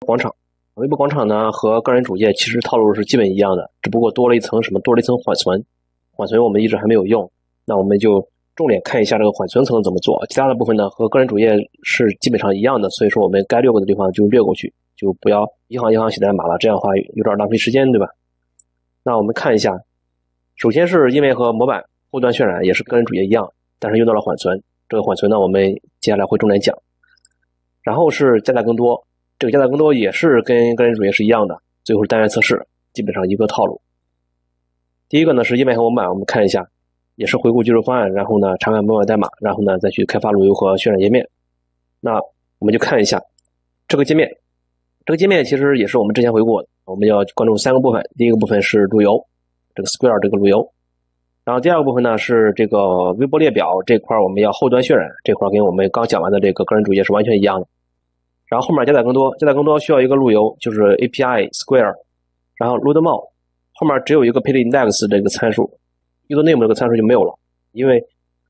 广场。微博广场呢和个人主页其实套路是基本一样的，只不过多了一层什么，多了一层缓存。缓存我们一直还没有用，那我们就重点看一下这个缓存层怎么做。其他的部分呢和个人主页是基本上一样的，所以说我们该略过的地方就略过去，就不要一行一行写代码了，这样的话有点浪费时间，对吧？那我们看一下，首先是因为和模板后端渲染也是个人主页一样，但是用到了缓存。这个缓存呢，我们接下来会重点讲。然后是加载更多，这个加载更多也是跟个人主页是一样的，最后是单元测试，基本上一个套路。第一个呢是页面和模板，我们看一下，也是回顾技术方案，然后呢查看模板代码，然后呢再去开发路由和渲染页面。那我们就看一下这个界面，这个界面其实也是我们之前回顾的，我们要关注三个部分。第一个部分是路由，这个 Square 这个路由，然后第二个部分呢是这个微博列表这块，我们要后端渲染这块，跟我们刚讲完的这个个人主页是完全一样的。然后后面加载更多，加载更多需要一个路由，就是 API Square，然后 load mode。后面只有一个 page index 这个参数，user name 这个参数就没有了，因为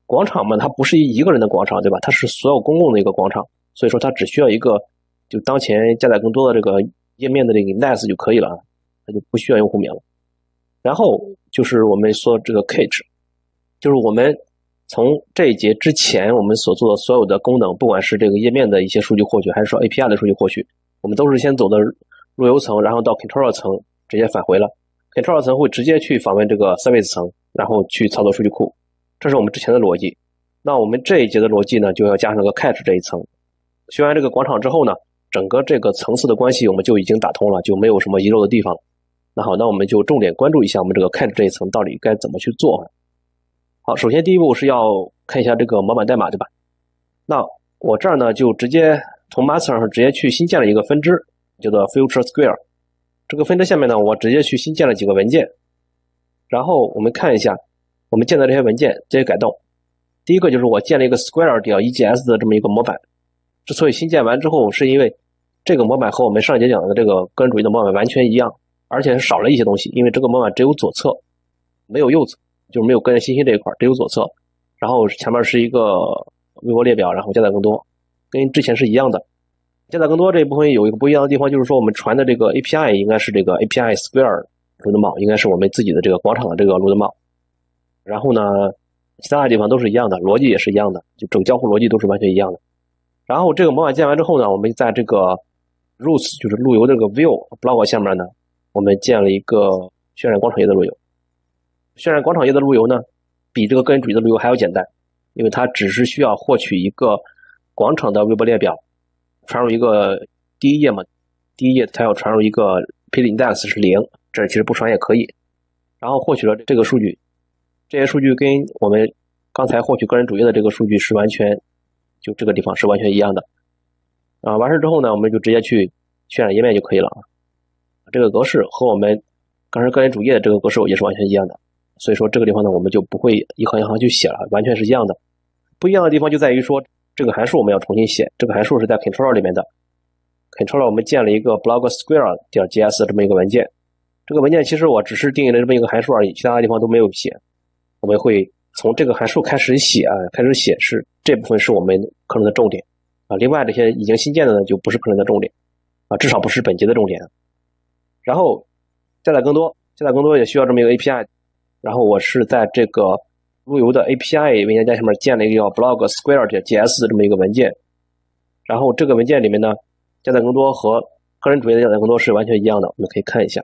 广场嘛，它不是一个人的广场，对吧？它是所有公共的一个广场，所以说它只需要一个就当前加载更多的这个页面的这个 index 就可以了，它就不需要用户名了。然后就是我们说这个 cache，就是我们从这一节之前我们所做的所有的功能，不管是这个页面的一些数据获取，还是说 API 的数据获取，我们都是先走的路由层，然后到 controller 层直接返回了。Controller 层会直接去访问这个 service 层，然后去操作数据库，这是我们之前的逻辑。那我们这一节的逻辑呢，就要加上个 cache 这一层。学完这个广场之后呢，整个这个层次的关系我们就已经打通了，就没有什么遗漏的地方了。那好，那我们就重点关注一下我们这个 cache 这一层到底该怎么去做。好，首先第一步是要看一下这个模板代码，对吧？那我这儿呢，就直接从 master 上直接去新建了一个分支，叫做 future square。这个分支下面呢，我直接去新建了几个文件，然后我们看一下我们建的这些文件这些改动。第一个就是我建了一个 Square 点 EGS 的这么一个模板。之所以新建完之后，是因为这个模板和我们上一节讲的这个个人主义的模板完全一样，而且是少了一些东西，因为这个模板只有左侧，没有右侧，就是没有个人信息这一块，只有左侧。然后前面是一个微博列表，然后加载更多，跟之前是一样的。加载更多这一部分有一个不一样的地方，就是说我们传的这个 API 应该是这个 API Square load mode，应该是我们自己的这个广场的这个 load mode。然后呢，其他的地方都是一样的，逻辑也是一样的，就整交互逻辑都是完全一样的。然后这个模板建完之后呢，我们在这个 routes 就是路由这个 view block 下面呢，我们建了一个渲染广场页的路由。渲染广场页的路由呢，比这个个人主义的路由还要简单，因为它只是需要获取一个广场的微博列表。传入一个第一页嘛，第一页它要传入一个 page index 是零，这其实不传也可以。然后获取了这个数据，这些数据跟我们刚才获取个人主页的这个数据是完全，就这个地方是完全一样的。啊，完事之后呢，我们就直接去渲染页面就可以了啊。这个格式和我们刚才个人主页的这个格式也是完全一样的，所以说这个地方呢，我们就不会一行一行去写了，完全是一样的。不一样的地方就在于说。这个函数我们要重新写，这个函数是在 controller 里面的。controller 我们建了一个 blog square 点 js 这么一个文件，这个文件其实我只是定义了这么一个函数而已，其他的地方都没有写。我们会从这个函数开始写啊，开始写是这部分是我们课程的重点啊。另外这些已经新建的呢，就不是课程的重点啊，至少不是本节的重点。然后加载更多，加载更多也需要这么一个 API，然后我是在这个。路由的 API 文件夹下面建了一个叫 blog square 点 js 这么一个文件，然后这个文件里面呢，加载更多和个人主页的加载更多是完全一样的，我们可以看一下，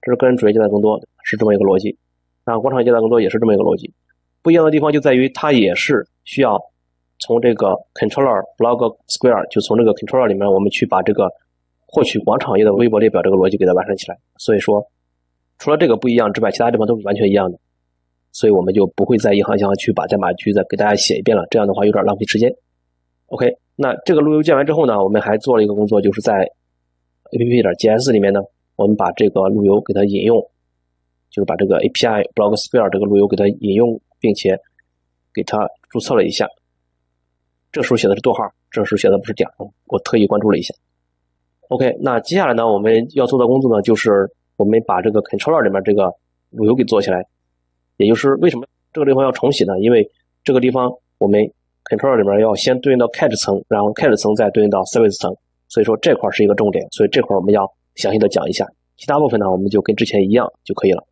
这是个人主页加载更多是这么一个逻辑，然后广场加载更多也是这么一个逻辑，不一样的地方就在于它也是需要从这个 controller blog square 就从这个 controller 里面我们去把这个获取广场页的微博列表这个逻辑给它完善起来，所以说除了这个不一样之外，其他地方都是完全一样的。所以我们就不会再一行一行去把代码去再给大家写一遍了，这样的话有点浪费时间。OK，那这个路由建完之后呢，我们还做了一个工作，就是在 app 点 js 里面呢，我们把这个路由给它引用，就是把这个 API blog square 这个路由给它引用，并且给它注册了一下。这时候写的是逗号，这时候写的不是点，我特意关注了一下。OK，那接下来呢，我们要做的工作呢，就是我们把这个 controller 里面这个路由给做起来。也就是为什么这个地方要重启呢？因为这个地方我们 controller 里面要先对应到 catch 层，然后 catch 层再对应到 service 层所以说这块是一个重点，所以这块我们要详细的讲一下。其他部分呢，我们就跟之前一样就可以了。